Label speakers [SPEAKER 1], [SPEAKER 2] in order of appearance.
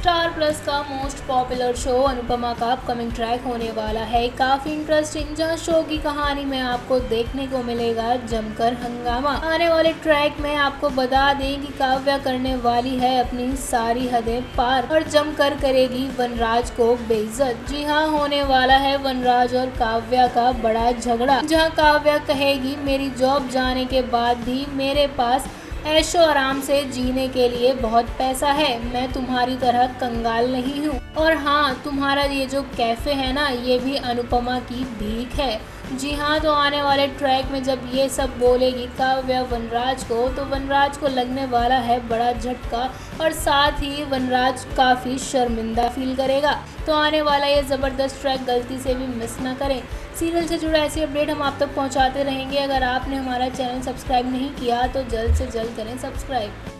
[SPEAKER 1] Star plus का most popular show Anupama का upcoming track होने वाला है। काफ़ी इंटरेस्टिंग जहाँ शो की कहानी में आपको देखने को मिलेगा जमकर हंगामा। आने वाले ट्रैक में आपको बता दें कि काव्या करने वाली है अपनी सारी हदें पार और जमकर करेगी वनराज को बेइज्जत। जी हाँ होने वाला है वनराज और काव्या का बड़ा झगड़ा, जहाँ काव्या कहेगी, मेरी जॉब जाने के बाद भी मेरे पास ऐशो आराम से जीने के लिए बहुत पैसा है। मैं तुम्हारी तरह कंगाल नहीं हूँ। और हाँ तुम्हारा ये जो कैफ़े है ना, ये भी अनुपमा की भीख है। जी हाँ तो आने वाले ट्रैक में जब ये सब बोलेगी काव्या वनराज को तो वनराज को लगने वाला है बड़ा झटका और साथ ही वनराज काफ़ी शर्मिंदा फील करेगा। तो आने वाला ये ज़बरदस्त ट्रैक गलती से भी मिस ना करें। सीरियल से जुड़ा ऐसी अपडेट हम आप तक पहुंचाते रहेंगे। अगर आपने हमारा चैनल सब्सक्राइब नहीं किया तो जल्द से जल्द करें subscribe